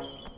Thank you.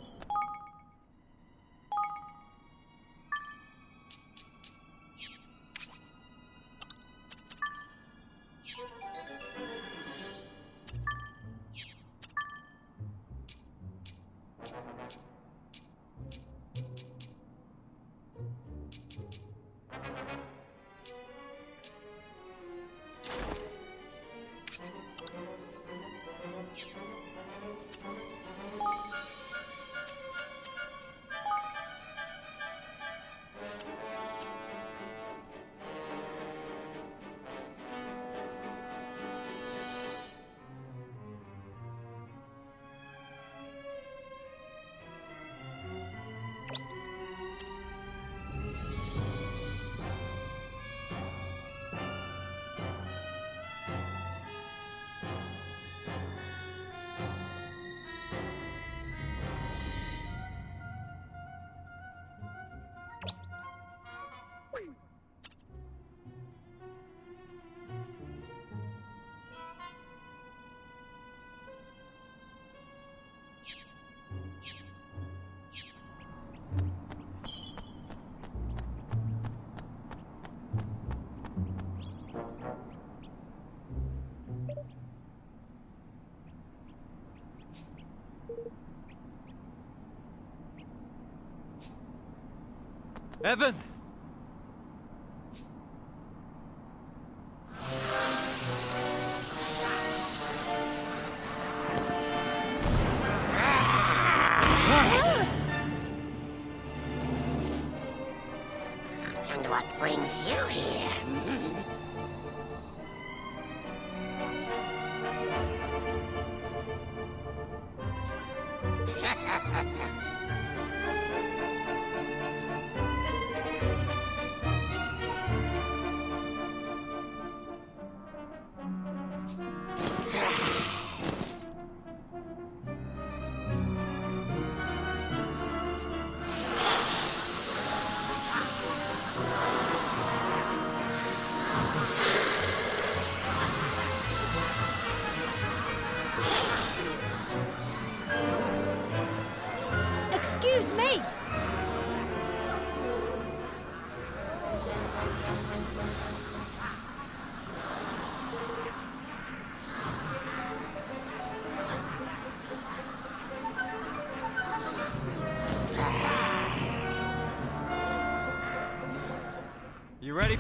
Evan!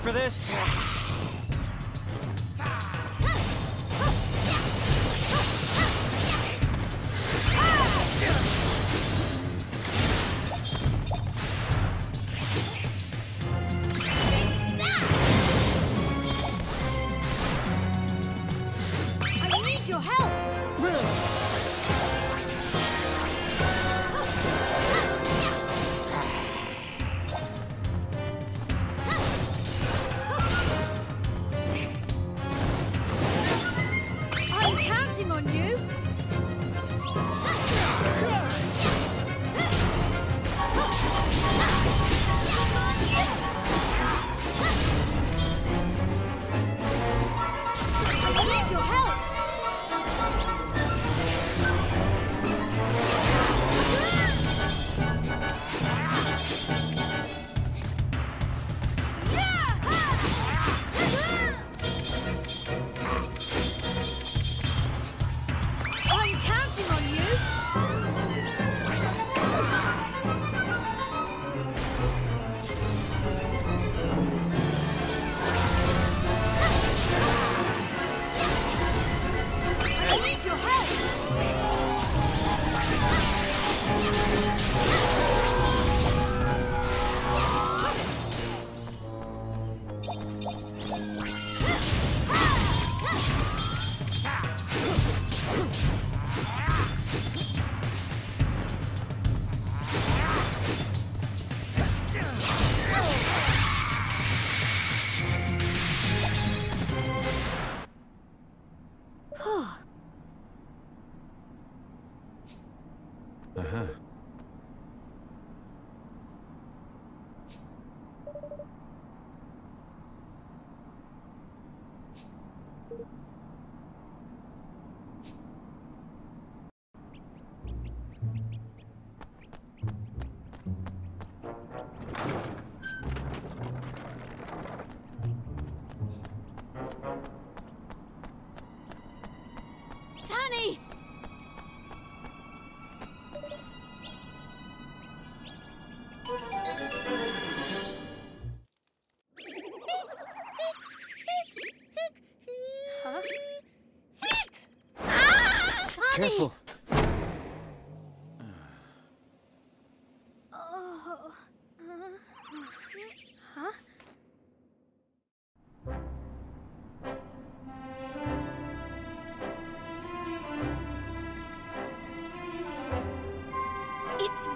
For this? Your help!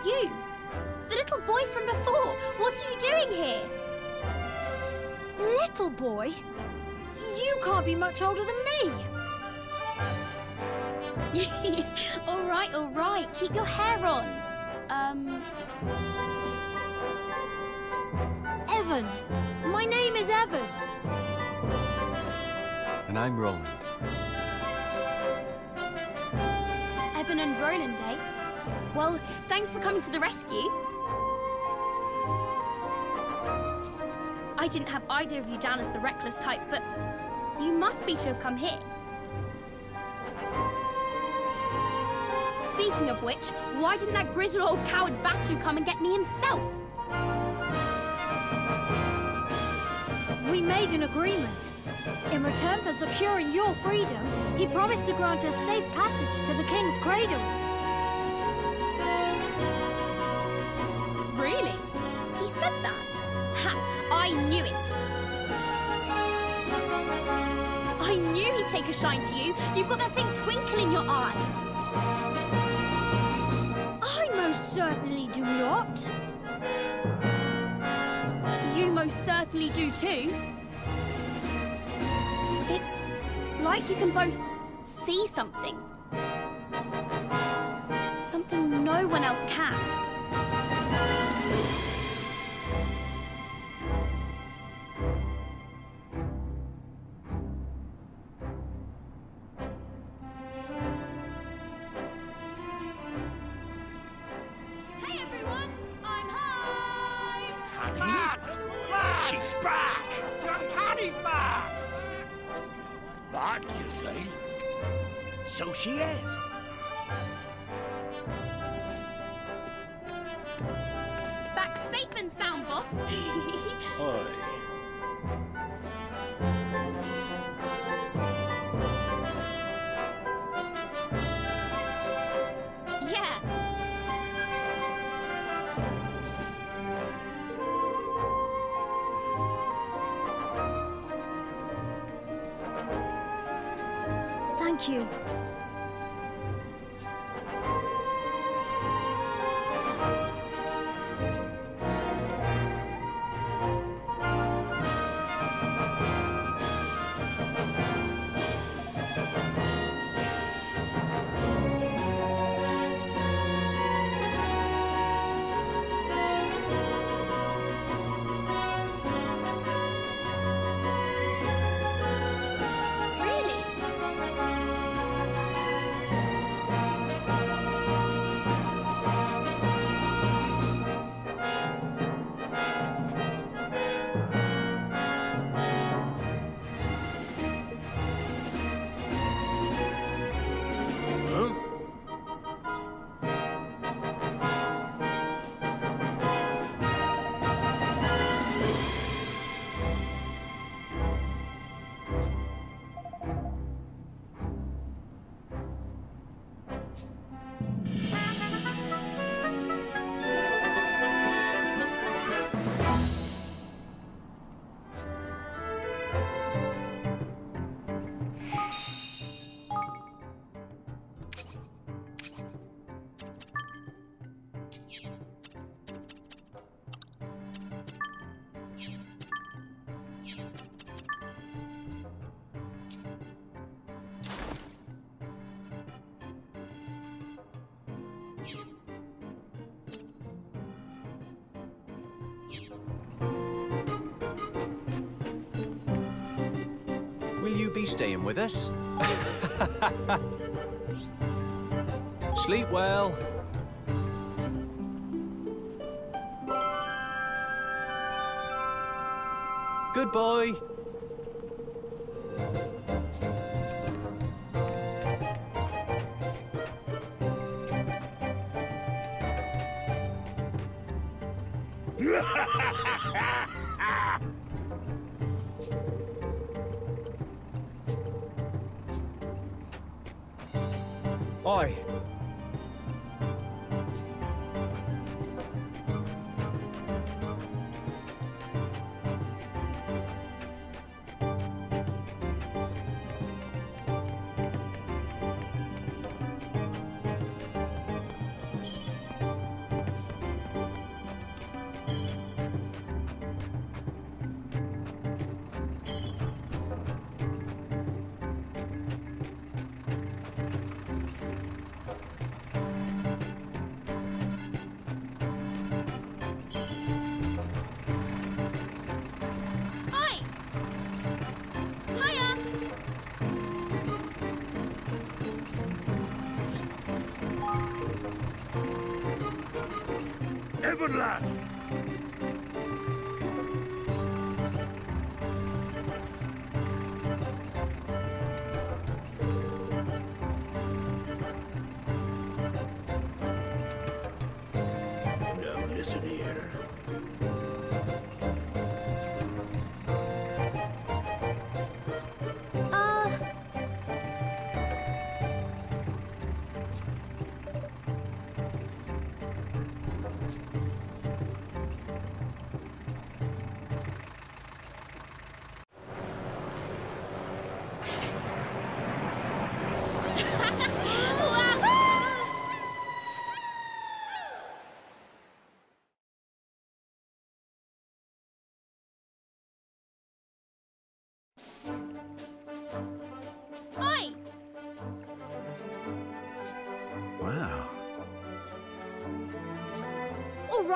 You! The little boy from before! What are you doing here? Little boy? You can't be much older than me. all right, all right. Keep your hair on. Um, Evan. My name is Evan. And I'm Roland. Evan and Roland, eh? Well, thanks for coming to the rescue. I didn't have either of you down as the reckless type, but you must be to have come here. Speaking of which, why didn't that grizzled old coward Batu come and get me himself? We made an agreement. In return for securing your freedom, he promised to grant us safe passage to the King's cradle. Take a shine to you. You've got that same twinkle in your eye. I most certainly do not. You most certainly do too. It's like you can both see something. Something no one else can. So she is. Back safe and sound, boss. Aye. yeah. Thank you. Staying with us? Sleep well. Good boy. Evan!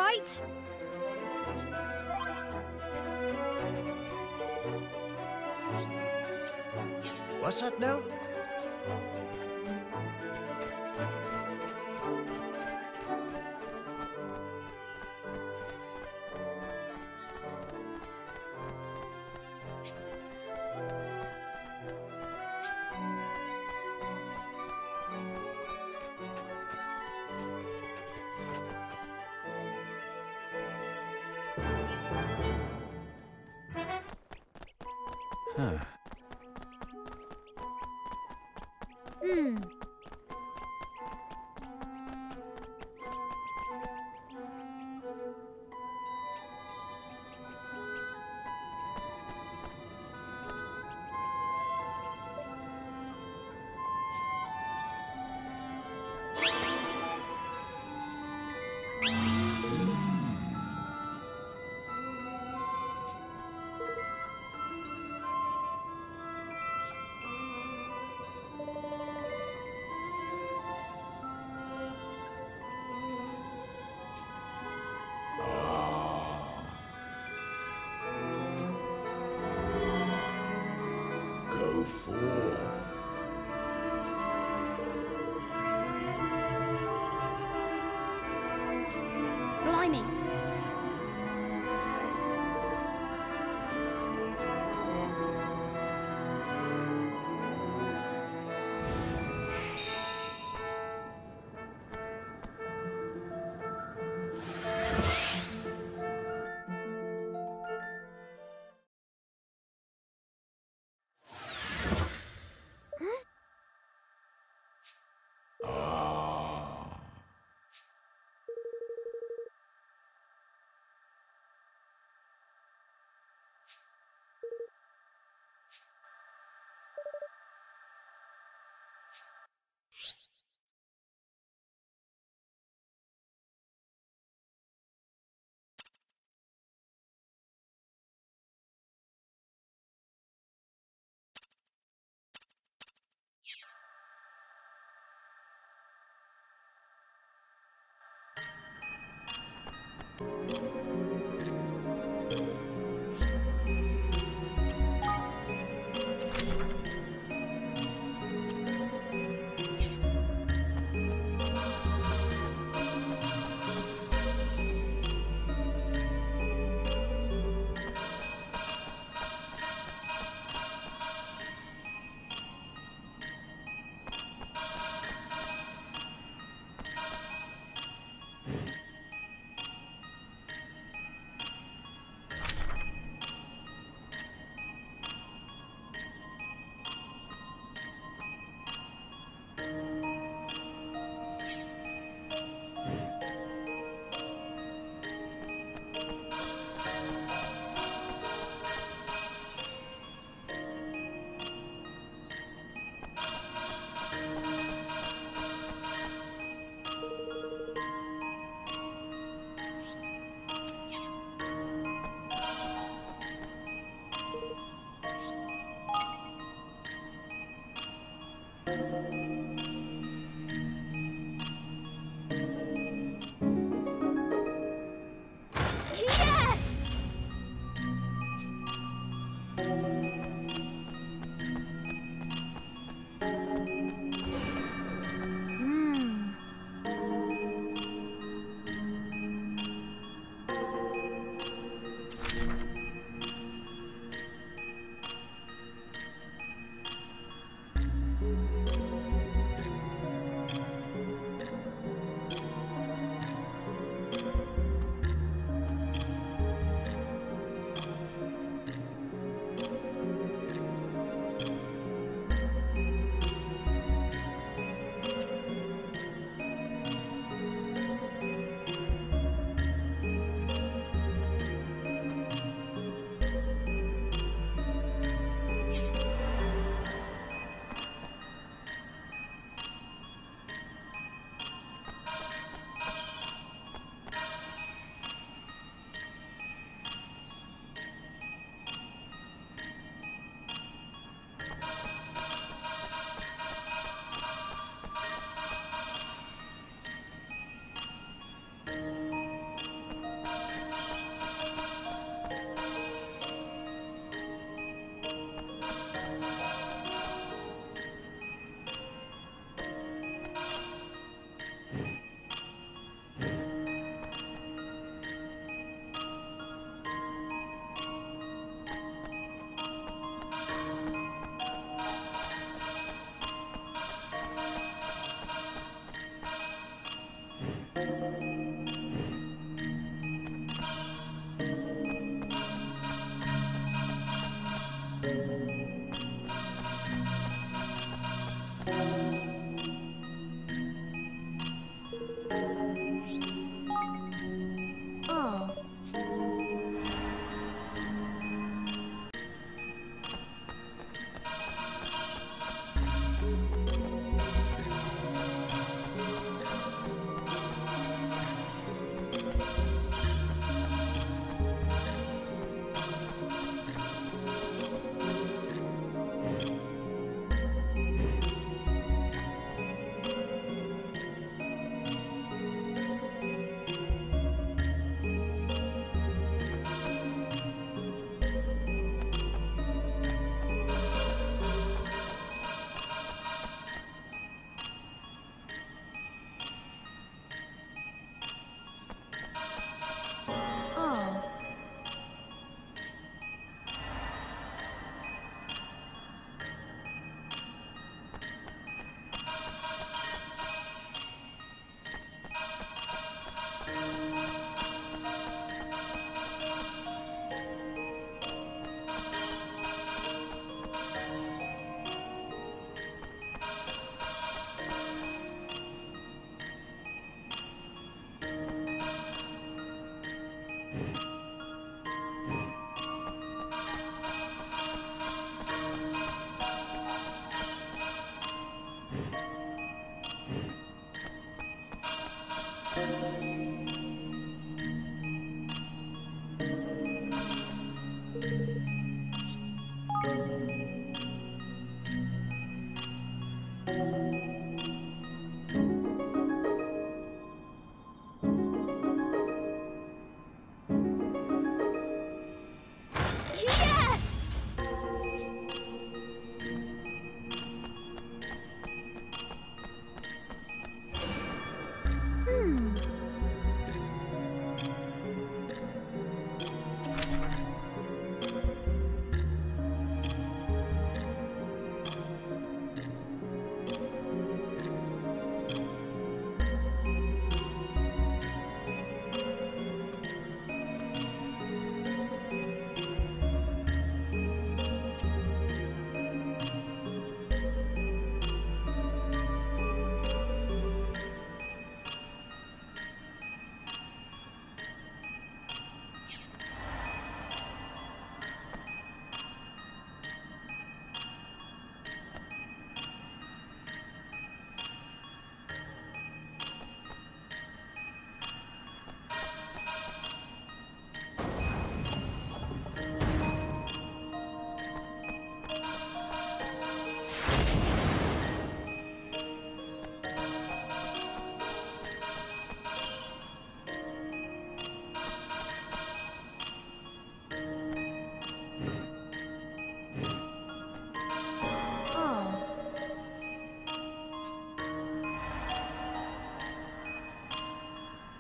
Right. What's that now? Huh. Blimey!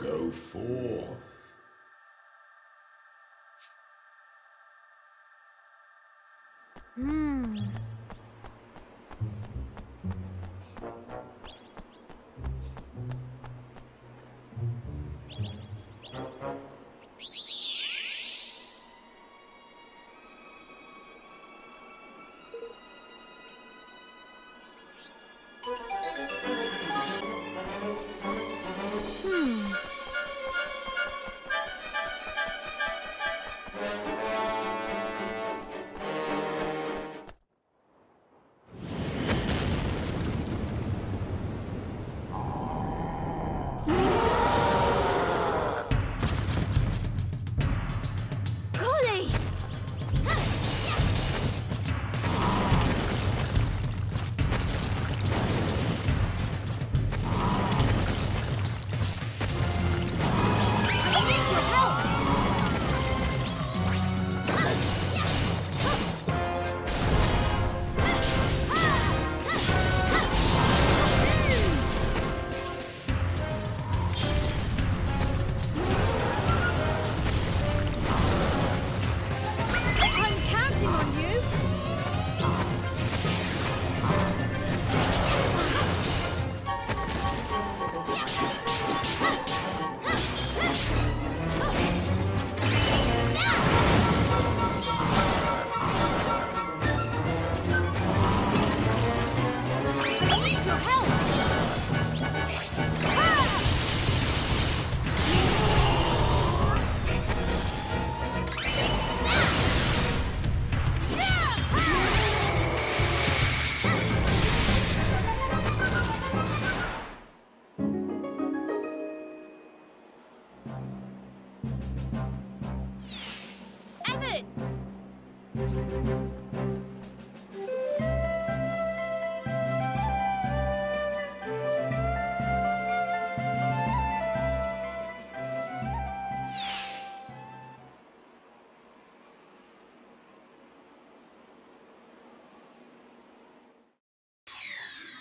Go forth. hmm.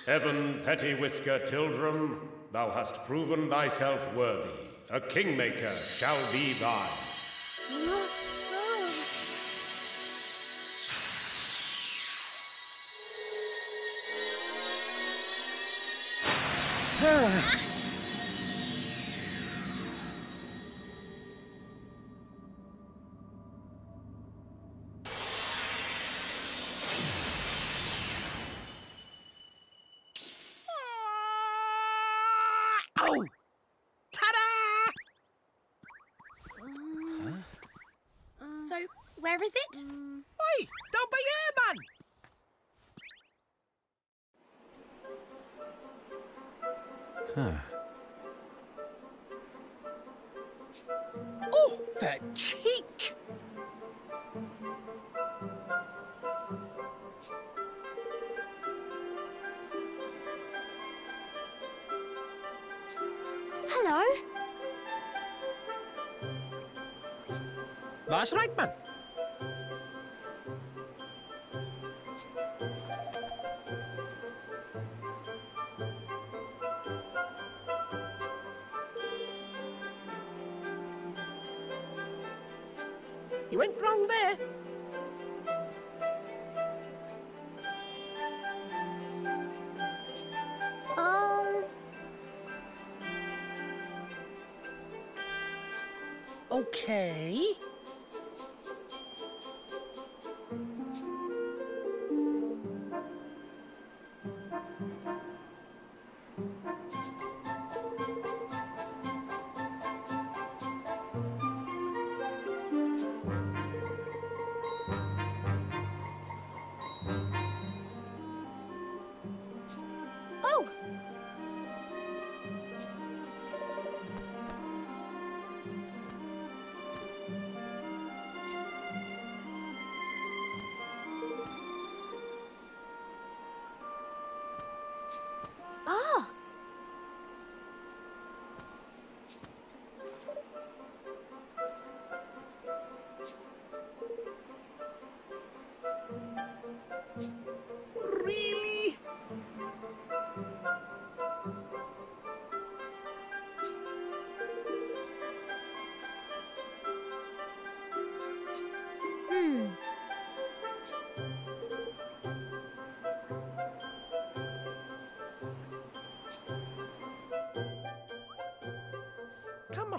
Evan Pettiwhisker Tildrum, thou hast proven thyself worthy. A kingmaker shall be thine. Oh! That's right, man. You went wrong there. Um, Okay.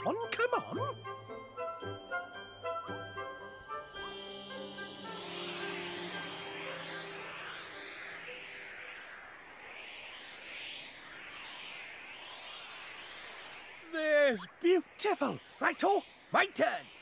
On, come on. There's beautiful. Right, Righto, my turn.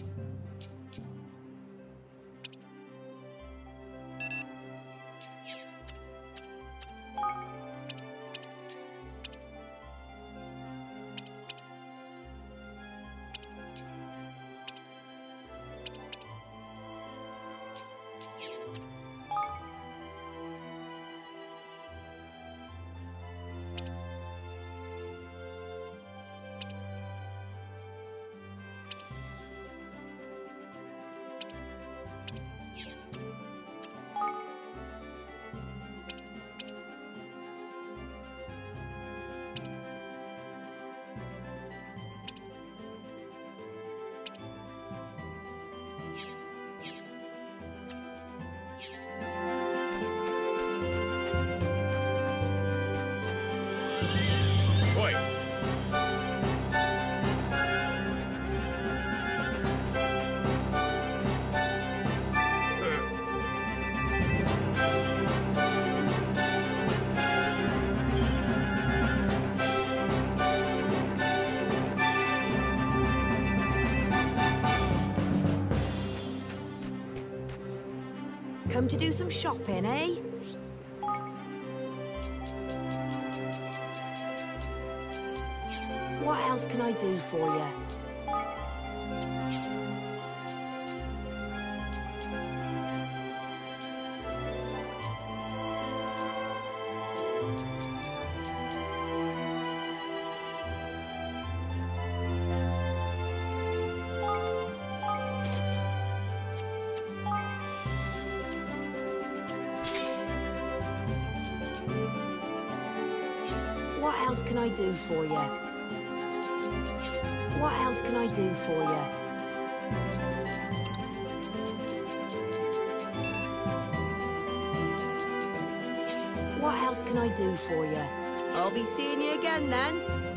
Oi! Come to do some shopping, eh? What else can I do for you? Else can I do for you? What else can I do for you? What else can I do for you? I'll be seeing you again then.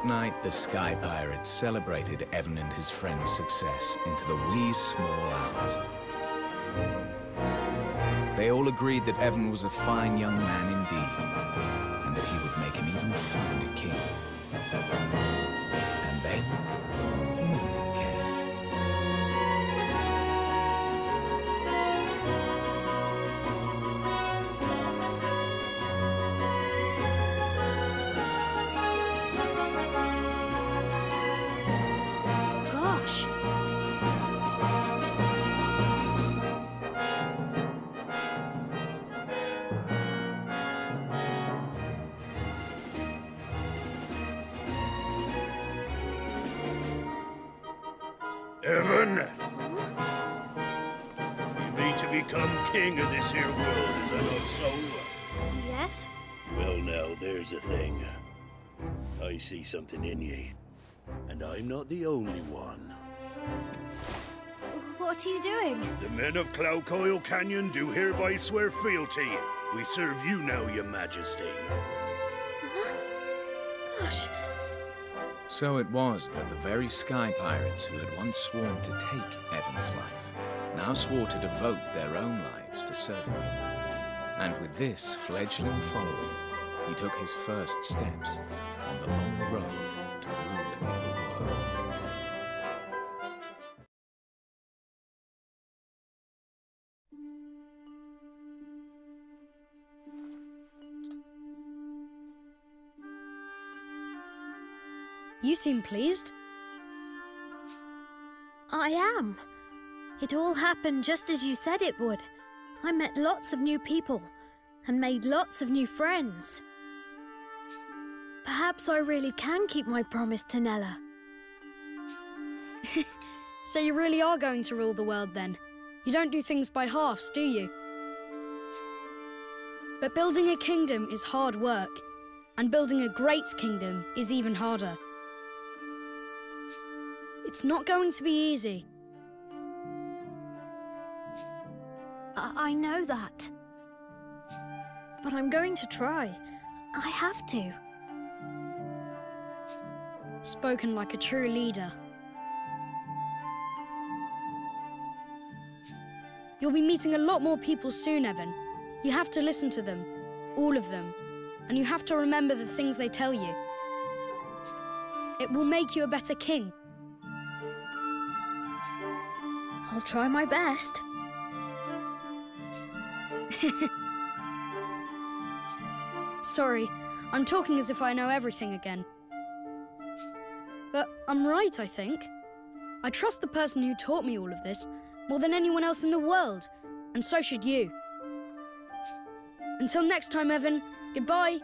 That night, the Sky Pirates celebrated Evan and his friend's success into the wee small hours. They all agreed that Evan was a fine young man indeed, Evan! You mean to become king of this here world, is that not so? Yes? Well, now, there's a thing. I see something in ye. And I'm not the only one. What are you doing? The men of Cloudcoil Canyon do hereby swear fealty. We serve you now, your majesty. Huh? Gosh. So it was that the very Sky Pirates who had once sworn to take Evan's life now swore to devote their own lives to serving him. And with this fledgling following, he took his first steps on the long road seem pleased. I am. It all happened just as you said it would. I met lots of new people and made lots of new friends. Perhaps I really can keep my promise to Nella. So you really are going to rule the world then? You don't do things by halves, do you? But building a kingdom is hard work, and building a great kingdom is even harder. It's not going to be easy. I, I know that. But I'm going to try. I have to. Spoken like a true leader. You'll be meeting a lot more people soon, Evan. You have to listen to them, all of them, and you have to remember the things they tell you. It will make you a better king. I'll try my best. Sorry, I'm talking as if I know everything again. But I'm right, I think. I trust the person who taught me all of this more than anyone else in the world, and so should you. Until next time, Evan, goodbye.